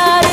estar